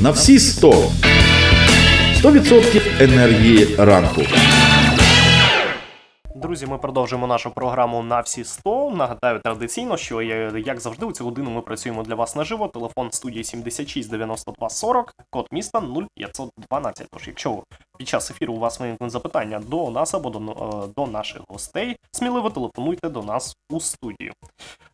на всі 100. 100% енергії ранку. Друзі, ми продовжуємо нашу програму на всі 100. Нагадаю традиційно, що як завжди у цю годину ми працюємо для вас наживо. Телефон студії 76 92 40, код міста 0512. Тож, якщо під час ефіру у вас виникнуть запитання до нас або до, е, до наших гостей, сміливо телефонуйте до нас у студію.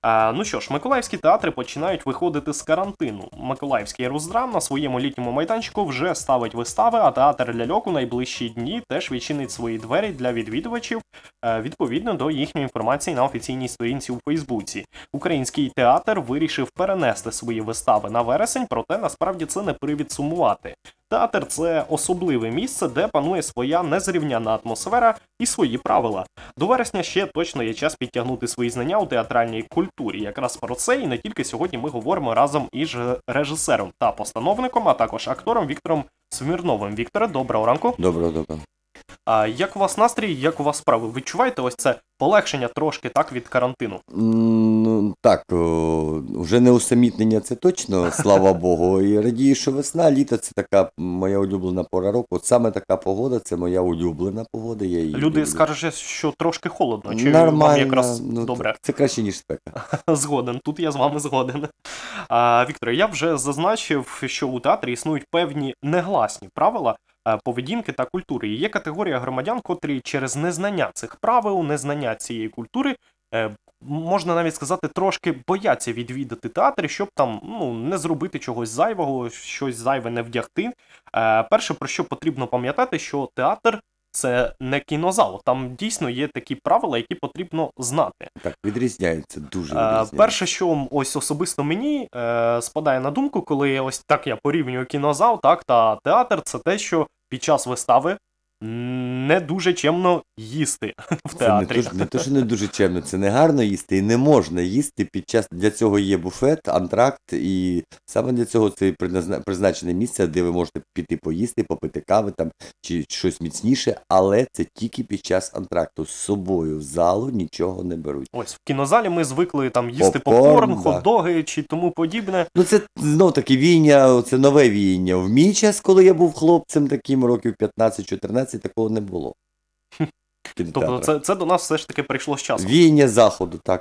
А, ну що ж, Миколаївські театри починають виходити з карантину. Миколаївський Руздрам на своєму літньому майданчику вже ставить вистави, а театр ляльок у найближчі дні теж відчинить свої двері для відвідувачів е, відповідно до їхньої інформації на офіційній сторінці у Фейсбуці. Український театр вирішив перенести свої вистави на вересень, проте насправді це не привід сумувати. Театр це особливе місце, де панує своя незрівняна атмосфера і свої правила. До вересня ще точно є час підтягнути свої знання у театральній культурі. Якраз про це і не тільки сьогодні ми говоримо разом із режисером та постановником, а також актором Віктором Смірновим. Вікторе, доброго ранку. Доброго доброго. А як у вас настрій, як у вас справи? Відчуваєте ось це полегшення трошки так від карантину? Ну так, вже не усамітнення, це точно, слава Богу. І радію, що весна, літо це така моя улюблена пора року. От саме така погода, це моя улюблена погода. Я її Люди люблю. скажуть, що трошки холодно, чи Нормально, вам якраз ну, добре? Це краще, ніж спека. Згоден, тут я з вами згоден. А, Вікторе, я вже зазначив, що у театрі існують певні негласні правила поведінки та культури. І є категорія громадян, котрі через незнання цих правил, незнання цієї культури. е, Можна навіть сказати, трошки бояться відвідати театри, щоб там ну не зробити чогось зайвого, щось зайве не вдягти. Е, перше, про що потрібно пам'ятати, що театр це не кінозал. Там дійсно є такі правила, які потрібно знати. Так, відрізняється, дуже Е, відрізняється. Перше, що ось особисто мені е, спадає на думку, коли ось так я порівнюю кінозал, так та театр, це те, що під час вистави не дуже чемно їсти в Це не театрі. не то, що не дуже чемно, це не гарно їсти і не можна їсти під час. Для цього є буфет, антракт, і саме для цього це призна- призначене місце, де ви можете піти поїсти, попити кави там чи щось міцніше, але це тільки під час антракту. З собою в залу нічого не беруть. Ось в кінозалі ми звикли там їсти попкорн, да. хот-доги чи тому подібне. Ну, це знов таки війня, це нове війня. В мій час, коли я був хлопцем, таким років 15-14, такого не було. Тобто це, це до нас все ж таки прийшло з часом. Війня заходу, так.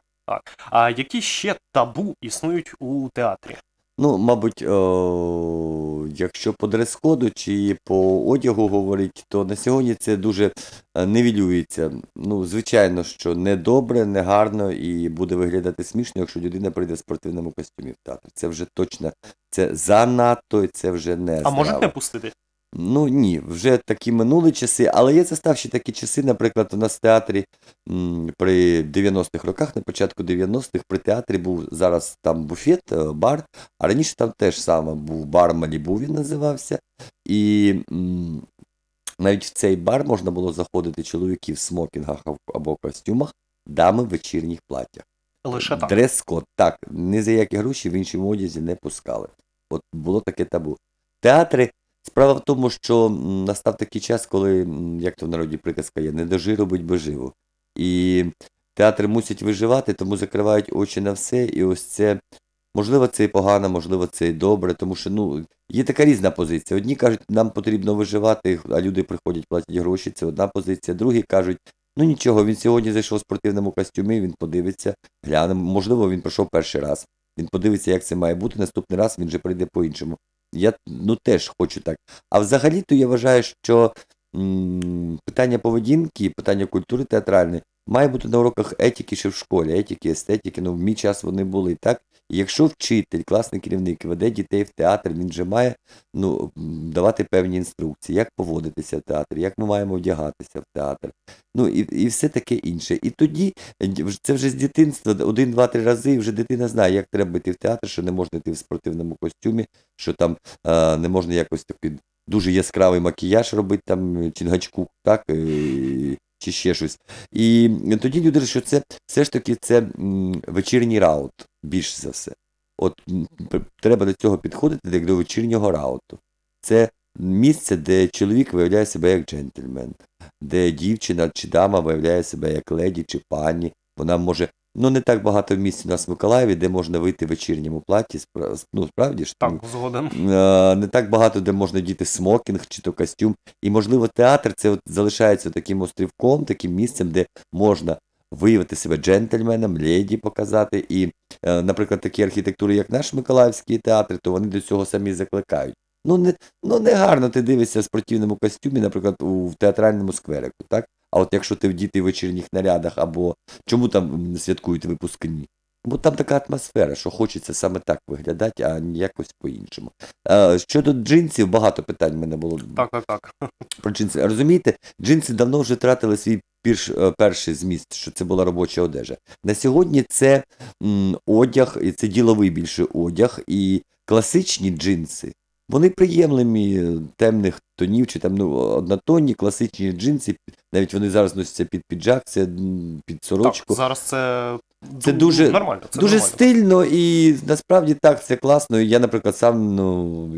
А які ще табу існують у театрі? Ну, мабуть, о, якщо по дрес-коду чи по одягу говорить, то на сьогодні це дуже е, нивелюється. Ну, звичайно, що не добре, не гарно і буде виглядати смішно, якщо людина прийде в спортивному костюмі в театр. Це вже точно, це занадто, і це вже не А можуть не пустити? Ну ні, вже такі минули часи, але є заставші такі часи, наприклад, у нас в театрі м, при 90-х роках, на початку 90-х, при театрі був зараз там буфет, е, бар, а раніше там теж саме був бар Малібу, він називався. І м, навіть в цей бар можна було заходити чоловіків в смокінгах або- або костюмах, дами в вечірніх платтях. Лише так. Дрес-код, так, ні за які гроші в іншому одязі не пускали. От було таке табу. Театри, справа в тому, що настав такий час, коли, як то в народі приказка є, не дожи робить боживу. І театри мусять виживати, тому закривають очі на все. І ось це, можливо, це і погано, можливо, це і добре, тому що ну, є така різна позиція. Одні кажуть, нам потрібно виживати, а люди приходять, платять гроші, це одна позиція. Другі кажуть, ну нічого, він сьогодні зайшов в спортивному костюмі, він подивиться, гляне, можливо, він прийшов перший раз. Він подивиться, як це має бути. Наступний раз він вже прийде по-іншому. Я ну теж хочу так. А взагалі-то я вважаю, що питання поведінки, питання культури театральної має бути на уроках етики ще в школі, етики, естетики. Ну, в мій час вони були так. І якщо вчитель, класний керівник веде дітей в театр, він вже має ну, давати певні інструкції, як поводитися в театрі, як ми маємо вдягатися в театр. Ну і, і все таке інше. І тоді це вже з дитинства один, два, три рази, і вже дитина знає, як треба йти в театр, що не можна йти в спортивному костюмі, що там е, не можна якось такий дуже яскравий макіяж робити, там чингачку, так, е, чи ще щось. І тоді люди, що це все ж таки це вечірній раут, більш за все. От треба до цього підходити як до вечірнього рауту. Це місце, де чоловік виявляє себе як джентльмен, де дівчина чи дама виявляє себе як леді чи пані. Вона може Ну, не так багато місць у нас в Миколаєві, де можна вийти в вечірньому платі. Ну, справді ж Так, згоден. е, не так багато, де можна діти смокінг чи то костюм. І, можливо, театр це от залишається таким острівком, таким місцем, де можна виявити себе джентльменом, леді показати. І, е, наприклад, такі архітектури, як наш Миколаївський театр, то вони до цього самі закликають. Ну, не, ну, не гарно ти дивишся в спортивному костюмі, наприклад, у в театральному скверику, так? А от якщо ти в діти в вечірніх нарядах, або чому там святкують випускні? Бо там така атмосфера, що хочеться саме так виглядати, а не якось по-іншому. Е, щодо джинсів, багато питань в мене було Так, так, так. про джинси. Розумієте, джинси давно вже втратили свій пірш, е, перший зміст, що це була робоча одежа. На сьогодні це м, одяг, і це діловий більше одяг, і класичні джинси. Вони приємлемі е, темних тонів чи там ну, однотонні класичні джинси. Навіть вони зараз носяться під піджак, це під сорочку. Так, зараз це, Це дуже- нормально. Це Дуже нормально. стильно і насправді так, це класно. Я, наприклад, сам ну,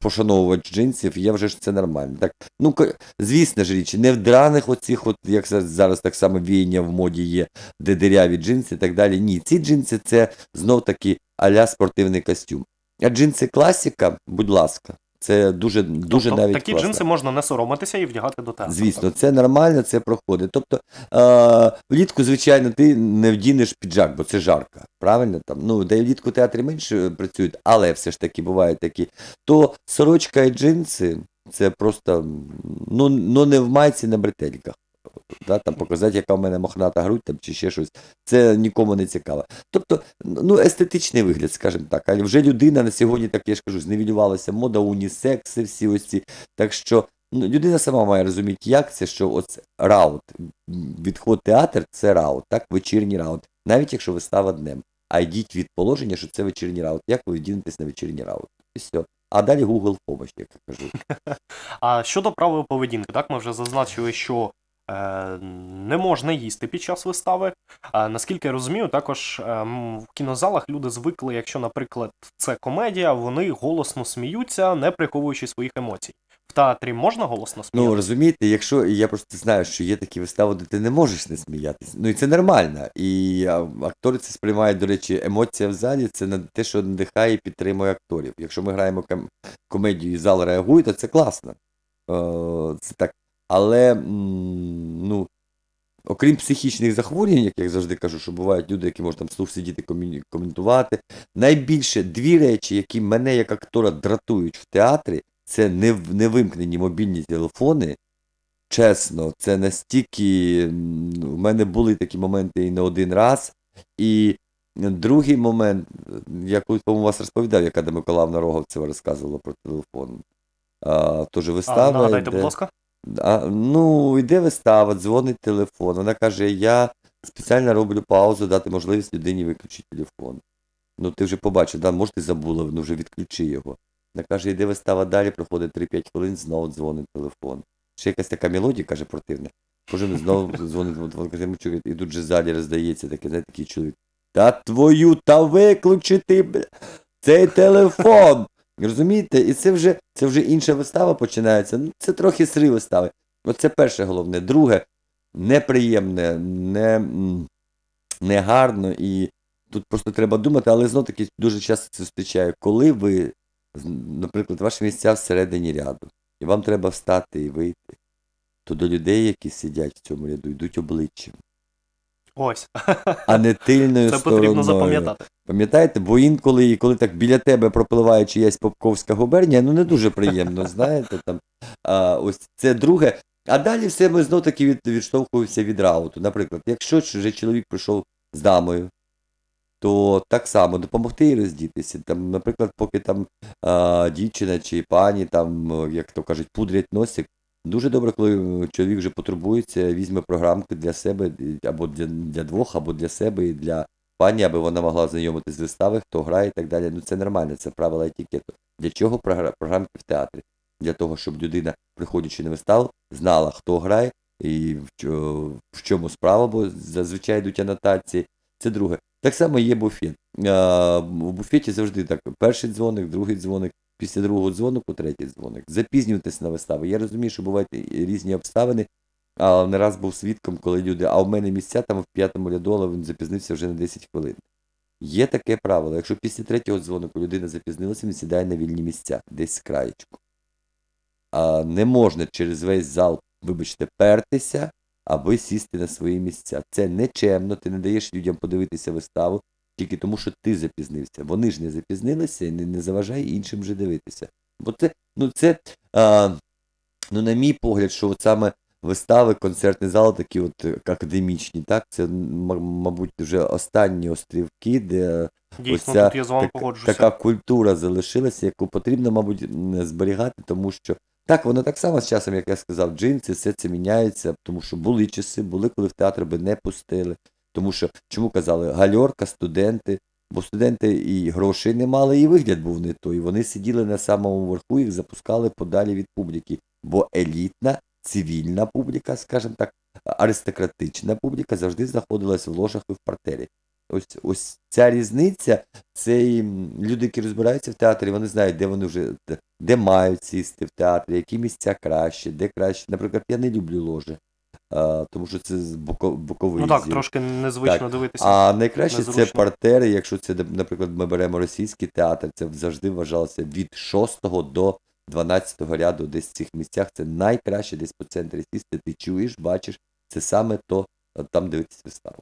пошановувач джинсів, я вже ж це нормально. Так, ну, звісно ж річ, не в драних оцих, от, як зараз так само віяння в моді є, де диряві джинси і так далі. Ні, ці джинси це знов таки а-ля спортивний костюм. А джинси класіка, будь ласка, це дуже, дуже тобто, навіть такі класно. джинси можна не соромитися і вдягати до театру. Звісно, це нормально, це проходить. Тобто е, влітку, звичайно, ти не вдінеш піджак, бо це жарко. Правильно? Там, ну, де влітку театрі менше працюють, але все ж таки бувають такі. То сорочка і джинси це просто ну, ну не в майці, на бретельках. Да, там показати, яка в мене мохната грудь там, чи ще щось. Це нікому не цікаво. Тобто, ну, естетичний вигляд, скажімо так. Але вже людина на сьогодні, так я ж кажу, зневілювалася мода, унісекси, всі ось ці. Так що ну, людина сама має розуміти, як це, що ось раут, відход театр це раут, так, вечірній раут. Навіть якщо вистава днем. А йдіть від положення, що це вечірній раут. Як ви дінетесь на вечірній раут? І все. А далі Google в помощь, як я кажу. А щодо правил поведінки, так ми вже зазначили, що не можна їсти під час вистави. Наскільки я розумію, також е, в кінозалах люди звикли, якщо, наприклад, це комедія, вони голосно сміються, не приховуючи своїх емоцій. В театрі можна голосно Ну, розумієте, якщо я просто знаю, що є такі вистави, де ти не можеш не сміятися. Ну і це нормально. І актори це сприймають, до речі, емоція в залі це на те, що надихає і підтримує акторів. Якщо ми граємо ком- комедію і зал реагує, то це класно. Е, це так. Але ну, окрім психічних захворювань, як я завжди кажу, що бувають люди, які можуть там слух сидіти коментувати. Найбільше дві речі, які мене як актора дратують в театрі, це невимкнені мобільні телефони. Чесно, це настільки. м, У мене були такі моменти і не один раз. І другий момент, я колись, по-моєму, вас розповідав, як Ада Миколаївна Роговцева розказувала про телефон. А, Тож А, нагадайте, йде- будь ласка. А, ну, йде вистава, дзвонить телефон. Вона каже: я спеціально роблю паузу, дати можливість людині виключити телефон. Ну, ти вже побачив, да, може, ти забула, ну вже відключи його. Вона каже, йде вистава далі, проходить 3-5 хвилин, знову дзвонить телефон. Ще якась така мелодія, каже, противна. Кожен знову дзвонить телефон, каже, «Ми чую, і тут же залі роздається таке, знаєте, такий чоловік. Та твою, та виключити, цей телефон. Розумієте? І це вже, це вже інша вистава починається. Ну, це трохи сри вистави. Оце перше головне. Друге, неприємне, не, негарно, і тут просто треба думати, але знов таки дуже часто це зустрічаю, коли ви, наприклад, ваші місця всередині ряду, і вам треба встати і вийти, то до людей, які сидять в цьому ряду, йдуть обличчям, Ось. а не тильною Це стороною. потрібно запам'ятати. Пам'ятаєте, бо інколи, і коли так біля тебе пропливає чиясь Попковська губернія, ну не дуже приємно, знаєте, там. А, ось це друге. А далі все ми знов таки від, відштовхуємося від рауту. Наприклад, якщо вже чоловік прийшов з дамою, то так само допомогти їй роздітися. Там, наприклад, поки там а, дівчина чи пані, там, як то кажуть, пудрять носик. Дуже добре, коли е, чоловік вже потурбується, візьме програмку для себе, або для, для двох, або для себе і для пані, аби вона могла знайомитись з вистави, хто грає і так далі. Ну це нормально, це правила етикету. Для чого програ- програмки в театрі? Для того, щоб людина, приходячи на виставу, знала, хто грає і в, чому справа, бо зазвичай йдуть анотації. Це друге. Так само є буфет. А, в буфеті завжди так: перший дзвоник, другий дзвоник, після другого дзвонику, третій дзвоник. Запізнюватись на виставу. Я розумію, що бувають різні обставини. А не раз був свідком, коли люди, а в мене місця там в п'ятому ряду, але він запізнився вже на 10 хвилин. Є таке правило, якщо після третього дзвонику людина запізнилася, він сідає на вільні місця, десь з краєчку. А не можна через весь зал, вибачте, пертися, аби сісти на свої місця. Це нечемно, ти не даєш людям подивитися виставу тільки тому, що ти запізнився. Вони ж не запізнилися і не, не заважай іншим вже дивитися. Бо це, ну це, а, ну, на мій погляд, що от саме вистави, концертний зал такі от академічні, так, це, мабуть, вже останні острівки, де Дійсно, ця тут я з вами так- погоджуся. така культура залишилася, яку потрібно, мабуть, зберігати, тому що так, воно так само з часом, як я сказав, джинси, все це міняється, тому що були часи, були, коли в театр би не пустили. Тому що, чому казали, гальорка, студенти, бо студенти і грошей не мали, і вигляд був не той. Вони сиділи на самому верху, їх запускали подалі від публіки. Бо елітна, цивільна публіка, скажімо так, аристократична публіка завжди знаходилась в ложах і в партері. Ось, ось ця різниця, це і люди, які розбираються в театрі, вони знають, де вони вже де, мають сісти в театрі, які місця краще, де краще. Наприклад, я не люблю ложі, а, тому що це боковий. Ну так, зір. трошки незвично Так. дивитися. А найкраще це партери, якщо це, наприклад, ми беремо російський театр, це завжди вважалося від 6 до 12 ряду, десь в цих місцях. Це найкраще десь по центрі сісти. Ти чуєш, бачиш, це саме то там дивитися виставу.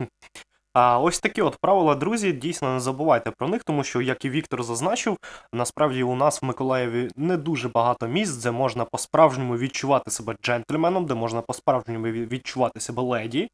А ось такі от правила, друзі, дійсно не забувайте про них, тому що, як і Віктор зазначив, насправді у нас в Миколаєві не дуже багато місць, де можна по-справжньому відчувати себе джентльменом, де можна по-справжньому відчувати себе леді,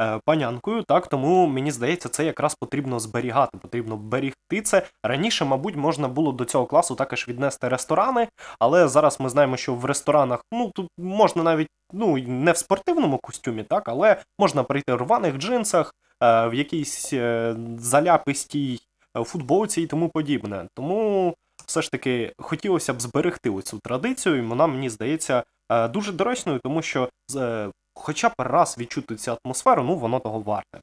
е, панянкою. Так, тому мені здається, це якраз потрібно зберігати, потрібно берегти це. Раніше, мабуть, можна було до цього класу також віднести ресторани, але зараз ми знаємо, що в ресторанах ну тут можна навіть ну не в спортивному костюмі, так, але можна прийти в рваних джинсах в якійсь е, заляпистій е, футболці і тому подібне. Тому все ж таки хотілося б зберегти цю традицію, і вона мені здається е, дуже доречною, тому що е, хоча б раз відчути цю атмосферу, ну воно того варте.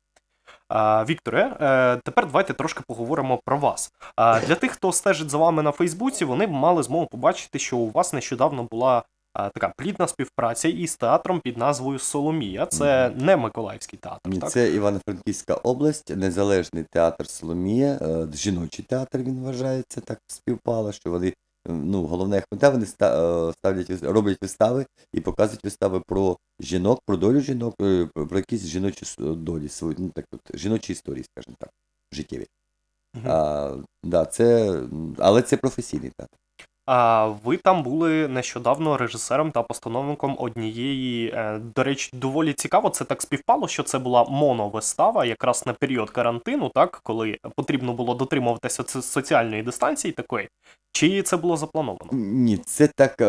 Вікторе, е, тепер давайте трошки поговоримо про вас. Для тих, хто стежить за вами на Фейсбуці, вони б мали змогу побачити, що у вас нещодавно була така плідна співпраця із театром під назвою Соломія. Це не Миколаївський театр, Ні, так? Це Івано-Франківська область, незалежний театр Соломія, е, жіночий театр він вважається, так співпало, що вони, е, ну, головна їх мета, вони е, ставлять, роблять вистави і показують вистави про жінок, про долю жінок, е, про якісь жіночі долі, свої, ну, так от, жіночі історії, скажімо так, життєві. Мгм. А, да, це, але це професійний театр. А ви там були нещодавно режисером та постановником однієї, е, до речі, доволі цікаво. Це так співпало, що це була моновистава, якраз на період карантину, так коли потрібно було дотримуватися соці- соціальної дистанції такої. Чи це було заплановано? Ні, це так, е,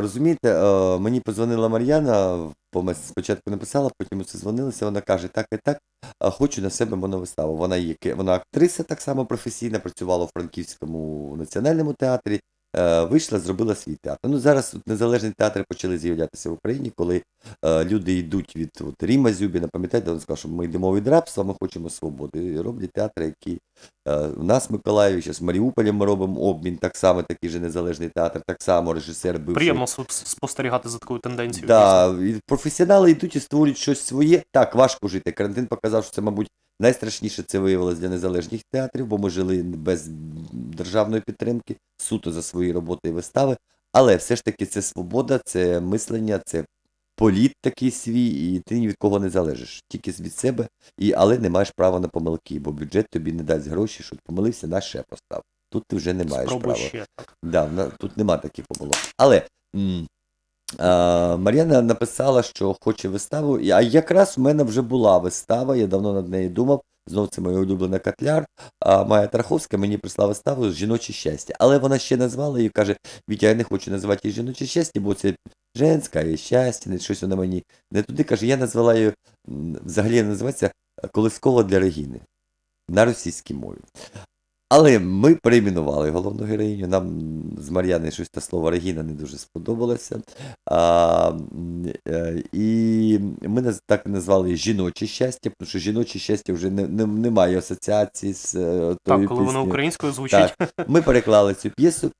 розумієте, е, мені позвонила Мар'яна, мес- спочатку написала, потім це дзвонилася, вона каже, так і так, хочу на себе моновиставу. Вона є вона актриса так само професійна, працювала у Франківському національному театрі, вийшла, зробила свій театр. Ну, зараз тут незалежні театри почали з'являтися в Україні, коли е, люди йдуть від от, Ріма Зюбіна, пам'ятаєте, він сказав, що ми йдемо від рабства, ми хочемо свободи. І роблять театри, які Е, У нас в Миколаєві, зараз в Маріуполі ми робимо обмін, так само такий же незалежний театр, так само режисер бивший. Приємно спостерігати за такою тенденцією. Да, і професіонали йдуть і створюють щось своє. Так, важко жити. Карантин показав, що це, мабуть, найстрашніше це виявилось для незалежних театрів, бо ми жили без державної підтримки, суто за свої роботи і вистави. Але все ж таки це свобода, це мислення, це політ такий свій, і ти ні від кого не залежиш. Тільки від себе, і, але не маєш права на помилки, бо бюджет тобі не дасть гроші, що ти помилився, на ще постав. Тут ти вже не маєш Спробуй права. ще. Да, тут нема таких помилок. Але м, а, Мар'яна написала, що хоче виставу. А якраз в мене вже була вистава, я давно над нею думав. Знов це моя улюблена котляр. А Майя Траховська мені прислала виставу Жіноче щастя. Але вона ще назвала її, каже: Вітя, я не хочу називати її жіноче щастя, бо це женське і щастя, не щось вона мені не туди. Каже, я назвала її взагалі називається Колискова для Регіни на російській мові. Але ми перейменували головну героїню. Нам з Мар'яни щось те слово Регіна не дуже сподобалося. А, е, і ми так назвали жіноче щастя, тому що жіноче щастя вже не, не, немає асоціації з е, тою Так, коли воно українською звучить. Так, ми переклали цю п'єсу.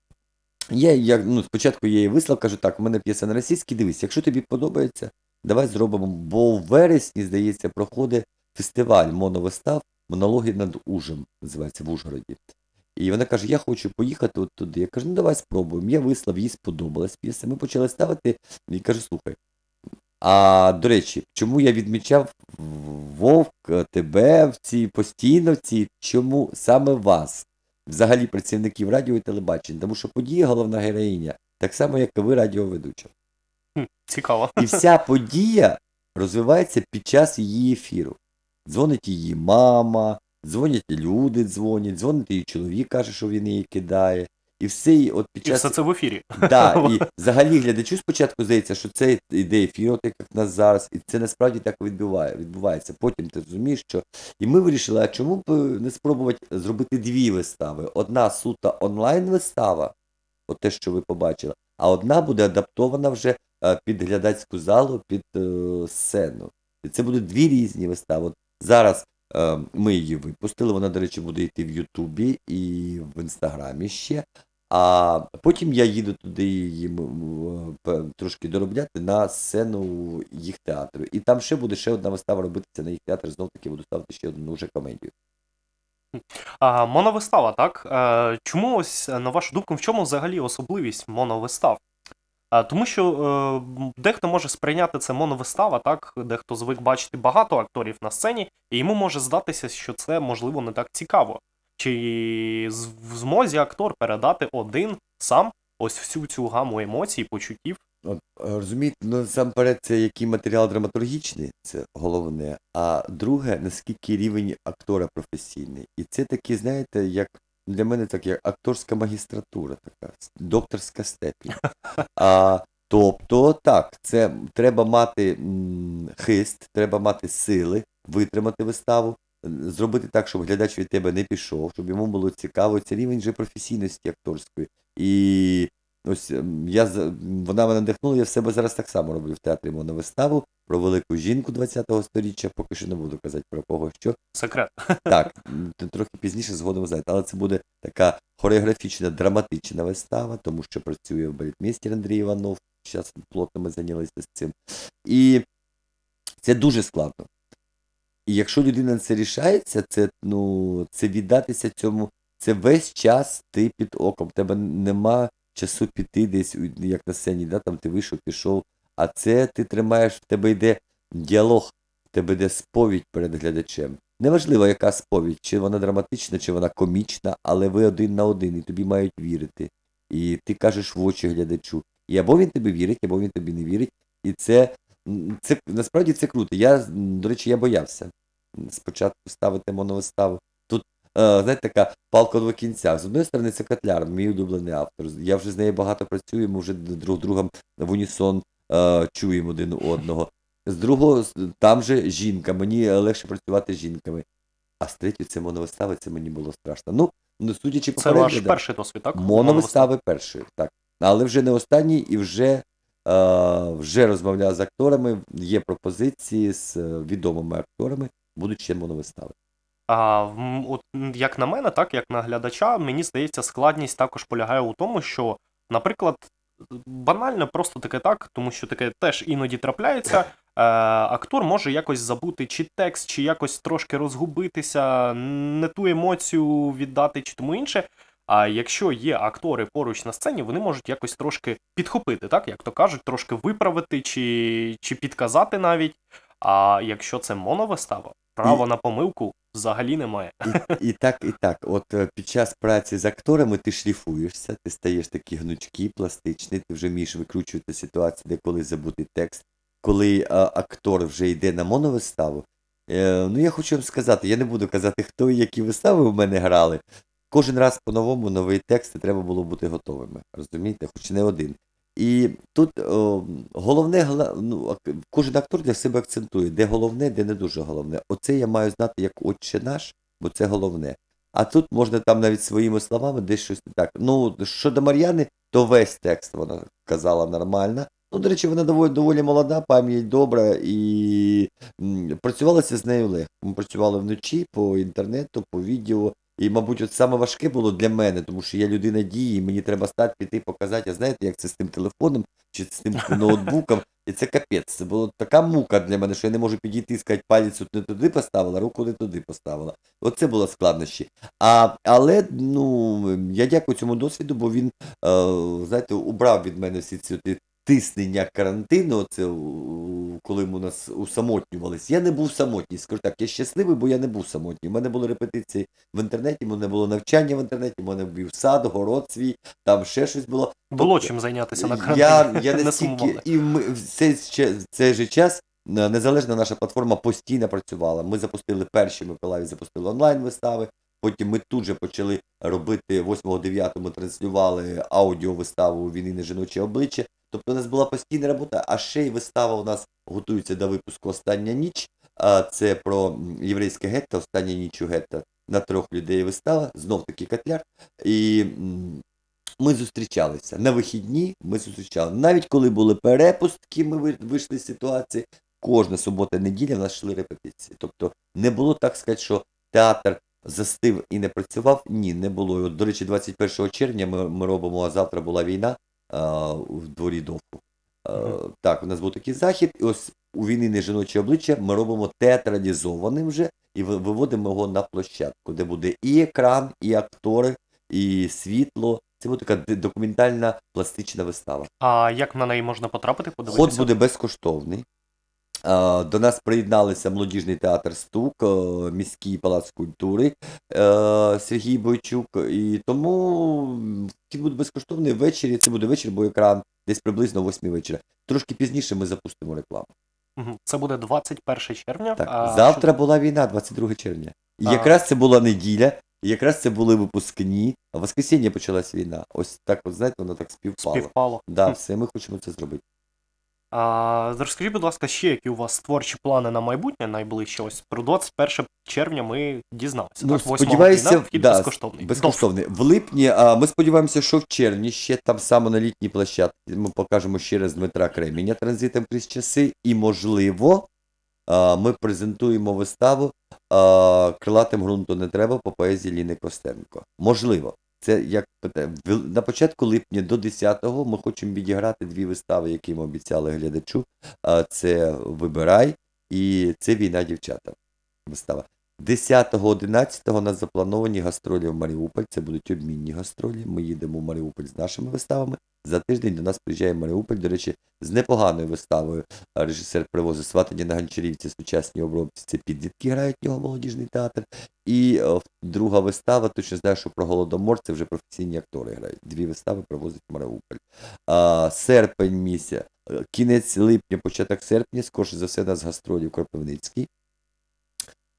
Я, я ну, спочатку я її вислав, кажу, так, у мене п'єса на російській, дивись, якщо тобі подобається, давай зробимо, бо в вересні, здається, проходить фестиваль моновистав монологи над Ужем, називається в Ужгороді. І вона каже: Я хочу поїхати от туди. Я кажу, ну давай спробуємо. Я вислав, їй сподобалась п'єса. Ми почали ставити і кажу, слухай. А до речі, чому я відмічав Вовк, тебе в цій постійно в цій, чому саме вас, взагалі працівників радіо і телебачення? Тому що подія головна героїня, так само, як і ви радіоведуча. Цікаво. І вся подія розвивається під час її ефіру. Дзвонить її мама, дзвонять люди, дзвонять, дзвонить її чоловік, каже, що він її кидає. І все і от під І все це в ефірі. Да, і взагалі глядачу спочатку здається, що це іде ефір, от як в нас зараз, і це насправді так відбуває, відбувається. Потім ти розумієш, що. І ми вирішили, а чому б не спробувати зробити дві вистави? Одна сута онлайн-вистава, от те, що ви побачили, а одна буде адаптована вже е, під глядацьку залу, під е, сцену. І це будуть дві різні вистави. От зараз е, ми її випустили, вона, до речі, буде йти в Ютубі і в Інстаграмі ще. А потім я їду туди їм трошки доробляти на сцену їх театру. І там ще буде ще одна вистава робитися на їх театр. Знов таки буду ставити ще одну вже комедію. А, моновистава, так? Е, чому ось, е, на вашу думку, в чому взагалі особливість моновистав? А, тому що е, дехто може сприйняти це моновистава, так? Дехто звик бачити багато акторів на сцені, і йому може здатися, що це можливо не так цікаво. Чи в змозі актор передати один сам ось всю цю гаму емоцій, почуттів? От, е, розумієте, ну насамперед, це який матеріал драматургічний, це головне. А друге, наскільки рівень актора професійний. І це такі, знаєте, як для мене так як акторська магістратура, така докторська степінь. А, тобто, так, це треба мати м, хист, треба мати сили, витримати виставу, зробити так, щоб глядач від тебе не пішов, щоб йому було цікаво. Це рівень вже професійності акторської. І Ось ем, я вона мене надихнула, я в себе зараз так само роблю в театрі моновиставу про велику жінку 20-го сторіччя, поки що не буду казати про кого що. Секрет. Так, трохи пізніше згодом знаєте, але це буде така хореографічна, драматична вистава, тому що працює балетмейстер Андрій Іванов. Зараз плотно ми зайнялися з цим. І це дуже складно. І якщо людина на це рішається, це, ну, це віддатися цьому, це весь час ти під оком. Тебе нема часу піти десь, як на сцені, да, там ти вийшов, пішов. А це ти тримаєш, в тебе йде діалог, в тебе йде сповідь перед глядачем. Неважливо, яка сповідь, чи вона драматична, чи вона комічна, але ви один на один, і тобі мають вірити. І ти кажеш в очі глядачу. І або він тобі вірить, або він тобі не вірить. І це, це насправді це круто. Я, до речі, я боявся спочатку ставити моновиставу. Тут, е, знаєте, така палка до кінця. З одної сторони, це Котляр, мій улюблений автор. Я вже з нею багато працюю, ми вже друг другом в унісон е, чуємо один одного. З другого, там же жінка, мені легше працювати з жінками. А з третьої це моновистави, це мені було страшно. Ну, ну судячи по Це ваш перший досвід, так? Моновистави першої, так. Але вже не останній і вже, вже розмовляв з акторами, є пропозиції з е, відомими акторами, будуть ще моновистави. А, от, як на мене, так, як на глядача, мені здається, складність також полягає у тому, що, наприклад, банально просто таке так, тому що таке теж іноді трапляється. Е, актор може якось забути чи текст, чи якось трошки розгубитися, не ту емоцію віддати, чи тому інше. А якщо є актори поруч на сцені, вони можуть якось трошки підхопити, так, як то кажуть, трошки виправити чи, чи підказати навіть. А якщо це моновистава, права на помилку взагалі немає. І, і так, і так. От е, під час праці з акторами ти шліфуєшся, ти стаєш такий гнучкий, пластичний, ти вже вмієш викручувати ситуацію, де коли забути текст. Коли е, актор вже йде на моновиставу, е, ну я хочу вам сказати, я не буду казати, хто і які вистави в мене грали. Кожен раз по-новому новий текст треба було бути готовими. Розумієте, хоч не один. І тут о, головне, ну, кожен актор для себе акцентує, де головне, де не дуже головне. Оце я маю знати як отче наш, бо це головне. А тут можна там навіть своїми словами десь щось не так. Ну, щодо Мар'яни, то весь текст вона казала нормально. Ну, до речі, вона доволі, доволі молода, пам'ять добра і м, працювалося з нею легко. Ми працювали вночі по інтернету, по відео. І, мабуть, от саме важке було для мене, тому що я людина дії, і мені треба стати, піти, показати. А знаєте, як це з тим телефоном чи з тим ноутбуком? І це капець. Це була така мука для мене, що я не можу підійти і сказати, палець от не туди поставила, руку не туди поставила. Оце було складнощі. А, але ну, я дякую цьому досвіду, бо він, е, знаєте, убрав від мене всі ці тиснення карантину, це коли ми у нас усамотнювались. Я не був самотній, скажу так, я щасливий, бо я не був самотній. У мене були репетиції в інтернеті, у мене було навчання в інтернеті, у мене був сад, город свій, там ще щось було. Було Тобто, чим зайнятися на Я, карантині. я не настільки, і ми в цей, в цей же час е, незалежна наша платформа постійно працювала. Ми запустили перші в Миколаїві, запустили онлайн-вистави. Потім ми тут же почали робити 8-9 ми транслювали аудіовиставу Війни на жіноче обличчя. Тобто у нас була постійна робота, а ще й вистава у нас готується до випуску Остання ніч. Це про єврейське гетто, остання ніч у гетто на трьох людей вистава, знов таки котляр. І ми зустрічалися на вихідні. Ми зустрічалися. Навіть коли були перепустки, ми вийшли з ситуації. Кожна субота, неділя в нас йшли репетиції. Тобто не було так сказати, що театр застив і не працював. Ні, не було. До речі, 21 червня ми, ми робимо, а завтра була війна в дворі Довку. А, Мгм. Так, у нас був такий захід, і ось у війни не жіноче обличчя ми робимо театралізованим вже і виводимо його на площадку, де буде і екран, і актори, і світло. Це буде така документальна пластична вистава. А як на неї можна потрапити, подивитися? Ход буде безкоштовний. Е, До нас приєдналися молодіжний театр Стук, е, міський палац культури е, Сергій Бойчук. І тому вхід буде безкоштовний ввечері. Це буде вечір, бо екран десь приблизно о 8 вечора. Трошки пізніше ми запустимо рекламу. Це буде 21 червня. Так, а завтра була війна, 22 червня. І А. якраз це була неділя, і якраз це були випускні, а в воскресіння почалась війна. Ось так, от, знаєте, воно так співпало. співпало. Да, все, ми хочемо це зробити. А, розкажіть, будь ласка, ще які у вас творчі плани на майбутнє найближче? Ось про 21 червня ми дізналися. Ну, так, 8 сподіваюся, вхід да, безкоштовний. Безкоштовний. В липні, а ми сподіваємося, що в червні ще там само на літній площадці ми покажемо ще раз Дмитра Креміня транзитом крізь часи. І, можливо, а, ми презентуємо виставу а, Крилатим ґрунту не треба по поезії Ліни Костенко. Можливо. Це як на початку липня до 10-го ми хочемо відіграти дві вистави, які ми обіцяли глядачу. Це Вибирай і це Війна дівчата. Вистава. 10-11 у нас заплановані гастролі в Маріуполь. Це будуть обмінні гастролі. Ми їдемо в Маріуполь з нашими виставами. За тиждень до нас приїжджає Маріуполь. До речі, з непоганою виставою режисер привозить сватання на Гончарівці, сучасні обробці. Підлітки грають в нього молодіжний театр. І друга вистава, точно знаю, що про голодомор, це вже професійні актори грають. Дві вистави привозить Маріуполь. А, серпень місяць, е, кінець липня, початок серпня, скорше за все, нас гастролі в Кропивницький.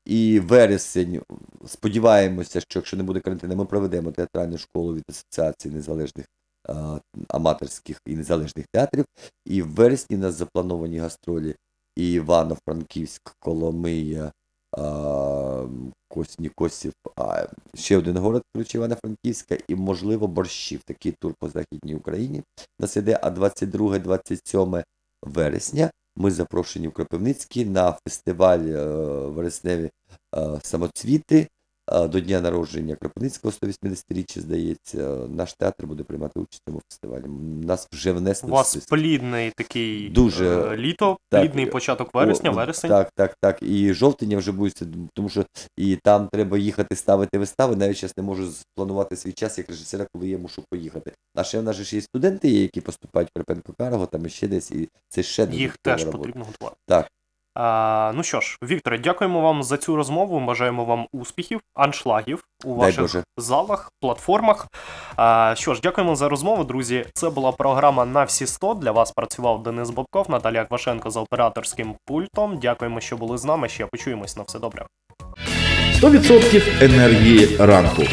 І вересень, сподіваємося, що якщо не буде карантину, ми проведемо театральну школу від Асоціації незалежних аматорських і незалежних театрів. І в вересні нас заплановані гастролі і Івано-Франківськ, Коломия, а, Косні Косів, а ще один город, коротше, Івано-Франківська, і, можливо, борщів. Такий тур по Західній Україні. Нас іде, а 22-27 вересня ми запрошені в Кропивницький на фестиваль е, вересневі е, самоцвіти е, до дня народження Кропивницького 180-річчя, здається. Наш театр буде приймати участь в цьому фестивалі. Нас вже У внесли в вас список. плідний такий Дуже, е, літо, так, плідний початок вересня, О, вересень. Так, так, так. І жовтня вже буде, тому що і там треба їхати ставити вистави. Навіть зараз не можу спланувати свій час як режисера, коли я мушу поїхати. А ще в нас ж є студенти, які поступають в Карпенко Карго, там ще десь, і це ще Їх теж робота. потрібно готувати. Так. А, ну що ж, Вікторе, дякуємо вам за цю розмову. Бажаємо вам успіхів, аншлагів у Дай ваших Боже. залах, платформах. А, що ж, дякуємо за розмову, друзі. Це була програма на всі 100. Для вас працював Денис Бобков, Наталія Квашенко за операторським пультом. Дякуємо, що були з нами. Ще почуємось на все добре. 100% енергії ранку.